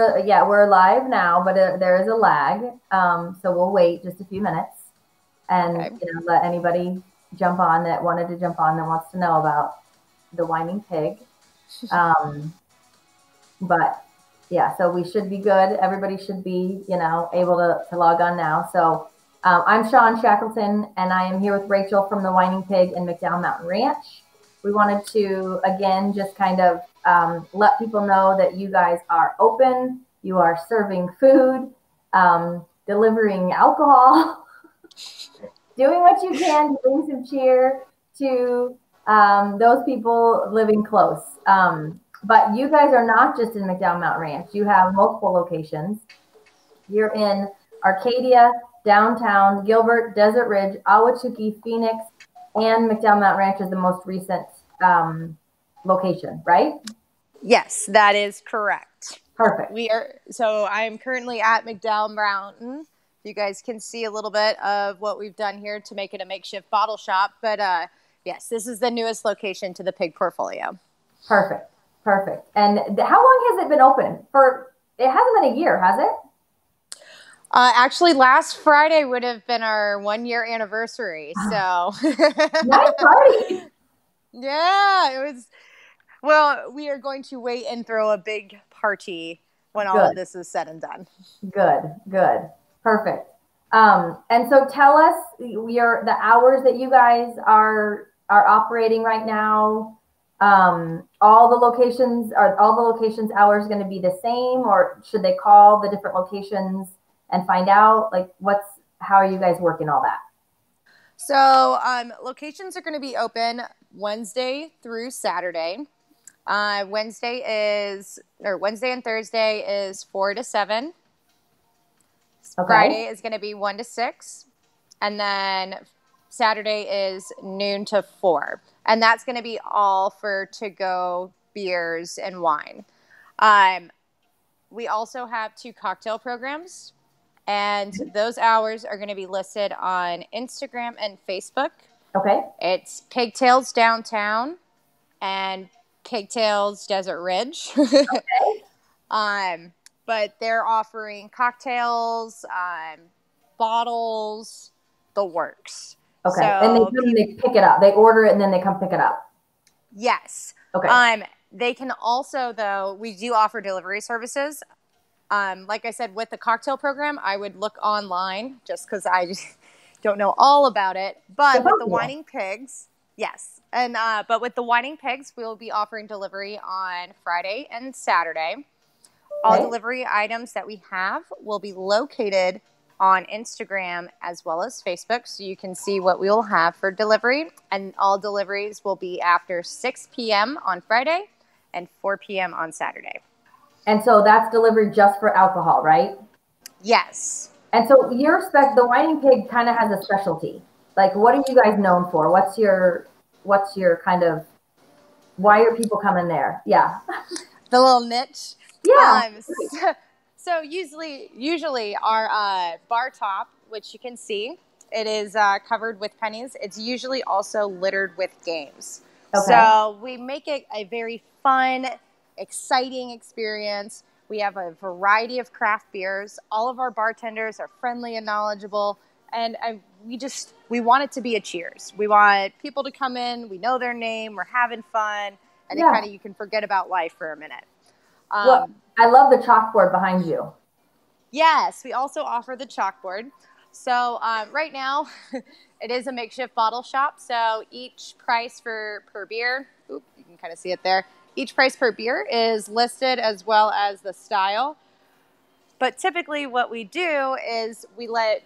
Uh, Yeah, we're live now, but uh, there is a lag. Um, so we'll wait just a few minutes and Okay. you know let anybody jump on that wanted to jump on that wants to know about the whining pig. Um, but yeah, so we should be good. Everybody should be you know able to, to log on now. So um, I'm Shawn Shackelton, and I am here with Rachel from the Whining Pig in McDowell Mountain Ranch. We wanted to again just kind of um, let people know that you guys are open, you are serving food, um, delivering alcohol, doing what you can to bring some cheer to um, those people living close. Um, but you guys are not just in McDowell Mountain Ranch, you have multiple locations. You're in Arcadia, downtown, Gilbert, Desert Ridge, Ahwatukee, Phoenix, and McDowell Mountain Ranch is the most recent um, location, right? Yes, that is correct. Perfect. We are so I'm currently at McDowell Mountain. You guys can see a little bit of what we've done here to make it a makeshift bottle shop. But uh, yes, this is the newest location to the pig portfolio. Perfect. Perfect. And th- how long has it been open? For it hasn't been a year, has it? Uh, actually, last Friday would have been our one year anniversary. So, party. yeah, it was. Well, we are going to wait and throw a big party when all of this is said and done. Good. Good. Perfect. Um, and so tell us your the hours that you guys are are operating right now. Um, all the locations are all the locations hours going to be the same, or should they call the different locations and find out like what's how are you guys working all that? So, um, locations are going to be open Wednesday through Saturday. Uh, Wednesday is, or Wednesday and Thursday is four to seven. Okay. Friday is going to be one to six. And then Saturday is noon to four. And that's going to be all for to go beers and wine. Um, we also have two cocktail programs, and those hours are going to be listed on Instagram and Facebook. Okay. It's Pigtails Downtown and Pigtails Desert Ridge. okay. um, but they're offering cocktails, um, bottles, the works. Okay. So, and they come and they pick it up. They order it and then they come pick it up. Yes. Okay. Um, they can also, though, we do offer delivery services. Um, like I said, with the cocktail program, I would look online just because I just don't know all about it. But with the Whining Pigs, yes. And uh, but with the Whining Pigs, we will be offering delivery on Friday and Saturday. All Okay. delivery items that we have will be located on Instagram as well as Facebook, so you can see what we will have for delivery. And all deliveries will be after 6 p.m. on Friday and 4 p.m. on Saturday. And so that's delivered just for alcohol, right? Yes. And so your spec, the whining pig kind of has a specialty. Like, what are you guys known for? What's your, what's your kind of, why are people coming there? Yeah. The little niche. Yeah. Um, so, so usually, usually our uh, bar top, which you can see, it is uh, covered with pennies. It's usually also littered with games. Okay. So we make it a very fun, exciting experience. We have a variety of craft beers. All of our bartenders are friendly and knowledgeable, and I, we just we want it to be a cheers. We want people to come in. We know their name. We're having fun, and Yeah. it kind of you can forget about life for a minute. Um, Well, I love the chalkboard behind you. Yes, we also offer the chalkboard. So um, right now, it is a makeshift bottle shop. So each price for per beer, oop, you can kind of see it there. Each price per beer is listed as well as the style. But typically, what we do is we let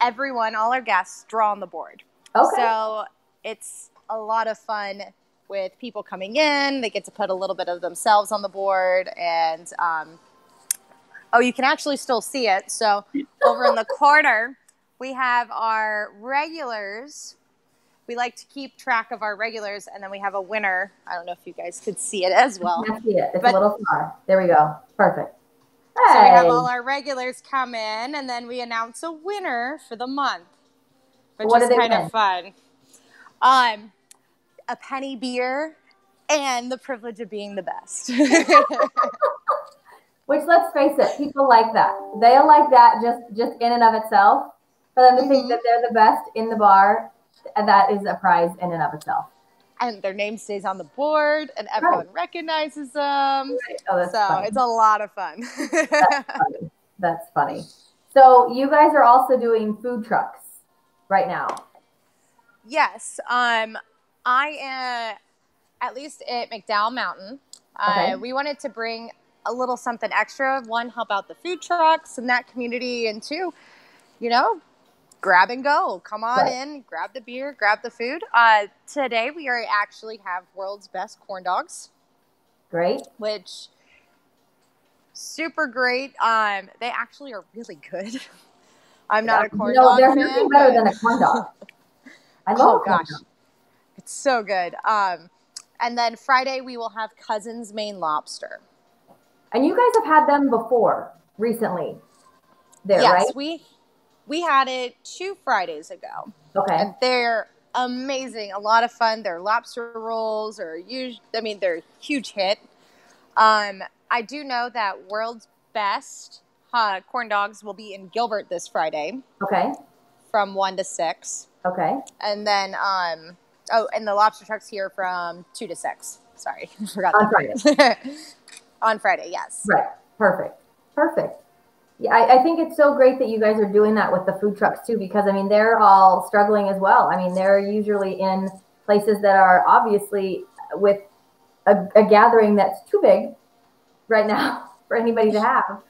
everyone, all our guests, draw on the board. Okay. So it's a lot of fun with people coming in. They get to put a little bit of themselves on the board. And um, oh, you can actually still see it. So over in the corner, we have our regulars. We like to keep track of our regulars, and then we have a winner. I don't know if you guys could see it as well. I see it. It's But- a little far. There we go. Perfect. So we have all our regulars come in, and then we announce a winner for the month, which What is kind win? of fun. Um, a penny beer and the privilege of being the best. Which let's face it, people like that. They'll like that just just in and of itself. For them to mm-hmm. think that they're the best in the bar, that is a prize in and of itself. And their name stays on the board, and everyone right. recognizes them. Right. Oh, so funny. it's a lot of fun. that's funny. That's funny. So you guys are also doing food trucks right now. Yes. Um, I am at least at McDowell Mountain. Uh, we wanted to bring a little something extra. One, help out the food trucks in that community, and two, you know, grab and go. Come on right. in, grab the beer, grab the food. Uh, today we are actually have world's best corn dogs. Great. Which super great. Um, they actually are really good. I'm not a corn no, dog. No, they're nothing better than a corn dog. I love oh gosh, dog. it's so good. Um, and then Friday we will have Cousins Maine Lobster. And you guys have had them before recently. There, yes, right? we we had it two Fridays ago. Okay. And they're amazing, a lot of fun. Their lobster rolls are huge. I mean, they're a huge hit. Um, I do know that World's Best uh, corn dogs will be in Gilbert this Friday. Okay. From one to six. Okay. And then, um, oh, and the lobster trucks here from two to six. Sorry, forgot on Friday. on Friday, yes. Right. Perfect. Perfect. Yeah, I, I, think it's so great that you guys are doing that with the food trucks too, because I mean they're all struggling as well. I mean they're usually in places that are obviously with a, a gathering that's too big right now for anybody to have.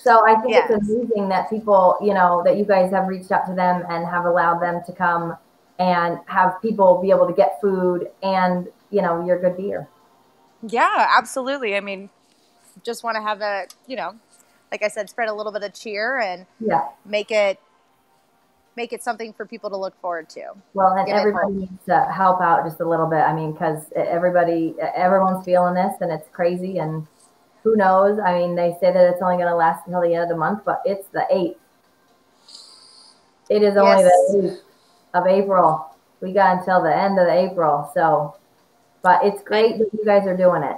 So I think yes. it's amazing that people, you know, that you guys have reached out to them and have allowed them to come and have people be able to get food and, you know, your good beer. Yeah, absolutely. I mean, just want to have a, you know, like I said, spread a little bit of cheer and yeah. make it make it something for people to look forward to. Well, and Give everybody needs to help out just a little bit. I mean, because everybody, everyone's feeling this, and it's crazy. And who knows? I mean, they say that it's only going to last until the end of the month, but it's the eighth. It is only yes. the eighth of April. We got until the end of April, so. But it's great that you guys are doing it.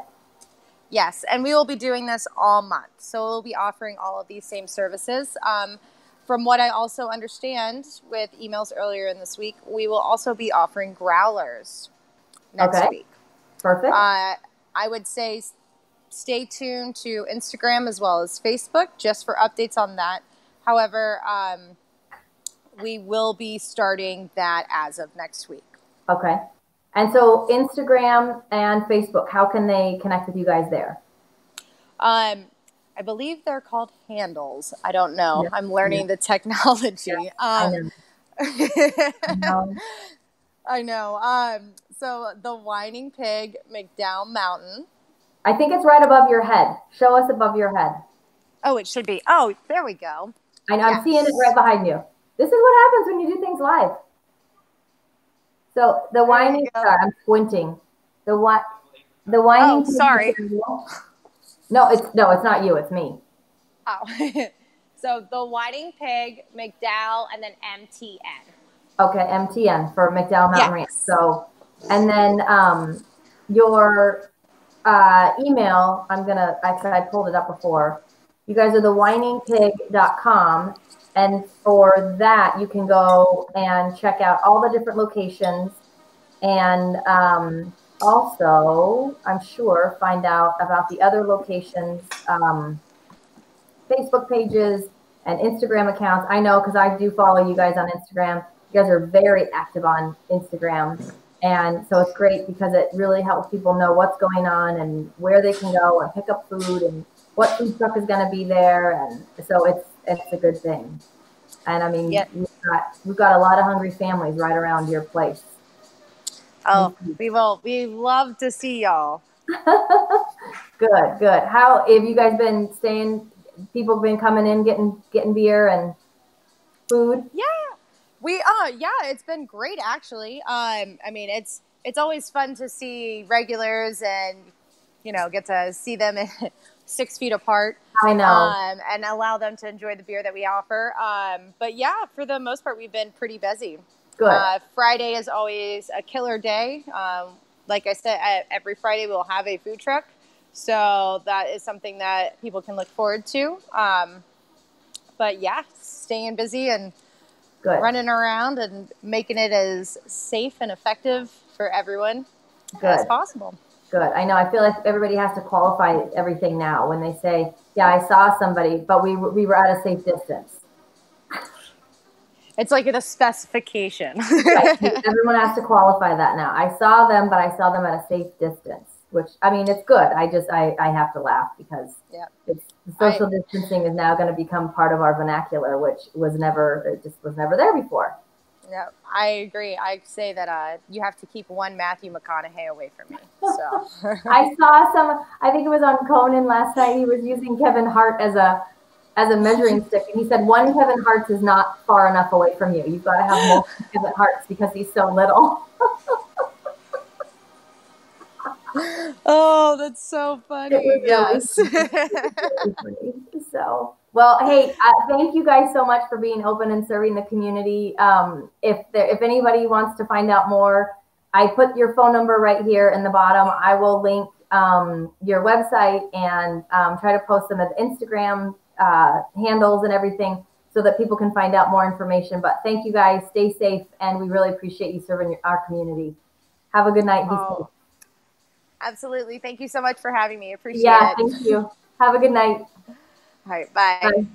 Yes, and we will be doing this all month. So we'll be offering all of these same services. Um, from what I also understand with emails earlier in this week, we will also be offering growlers next okay. week. Perfect. Uh, I would say stay tuned to Instagram as well as Facebook just for updates on that. However, um, we will be starting that as of next week. Okay. And so Instagram and Facebook, how can they connect with you guys there? Um, I believe they're called handles. I don't know. Yeah. I'm learning yeah. the technology. Yeah. Um, I know. I know. Um, so the Whining Pig, McDowell Mountain. I think it's right above your head. Show us above your head. Oh, it should be. Oh, there we go. I know. Yes. I'm seeing it right behind you. This is what happens when you do things live. So the whining. Sorry, I'm squinting. The what? The whining. Oh, sorry. No, it's no, it's not you. It's me. Oh, so the Whining Pig, McDowell, and then MTN. Okay, MTN for McDowell Mountain yes. Ranch. So, and then um, your uh, email. I'm gonna. Actually, I pulled it up before. You guys are the whiningpig.com and for that, you can go and check out all the different locations and um, also, I'm sure, find out about the other locations, um, Facebook pages, and Instagram accounts. I know because I do follow you guys on Instagram. You guys are very active on Instagram. And so it's great because it really helps people know what's going on and where they can go and pick up food and what food truck is going to be there. And so it's it's a good thing. And I mean, yep. we've got we've got a lot of hungry families right around your place. Oh, we will. We love to see y'all. good, good. How have you guys been staying? People been coming in, getting getting beer and food. Yeah, we uh yeah, it's been great actually. Um, I mean, it's it's always fun to see regulars and you know get to see them six feet apart. I know. Um, and allow them to enjoy the beer that we offer. Um, but yeah, for the most part, we've been pretty busy. Good. Uh, Friday is always a killer day. Um, like I said, every Friday we'll have a food truck. So that is something that people can look forward to. Um, but yeah, staying busy and Good. running around and making it as safe and effective for everyone Good. as possible. Good. I know. I feel like everybody has to qualify everything now when they say, "Yeah, I saw somebody, but we we were at a safe distance." It's like a specification. Right. Everyone has to qualify that now. I saw them, but I saw them at a safe distance. Which I mean, it's good. I just I I have to laugh because Yeah. it's social distancing is now going to become part of our vernacular, which was never it just was never there before. Yeah, I agree. I say that uh, you have to keep one Matthew McConaughey away from me. So I saw some. I think it was on Conan last night. He was using Kevin Hart as a as a measuring stick, and he said one Kevin Hart's is not far enough away from you. You've got to have multiple Kevin Hart's because he's so little. oh, that's so funny. It was Yes. so, well, hey, uh, thank you guys so much for being open and serving the community. Um, if there, if anybody wants to find out more, I put your phone number right here in the bottom. I will link um, your website and um, try to post them as Instagram uh, handles and everything so that people can find out more information. But thank you guys. Stay safe, and we really appreciate you serving your, our community. Have a good night. Oh. Absolutely. Thank you so much for having me. Appreciate Yeah, it. Yeah, thank you. Have a good night. All right. Bye. Bye.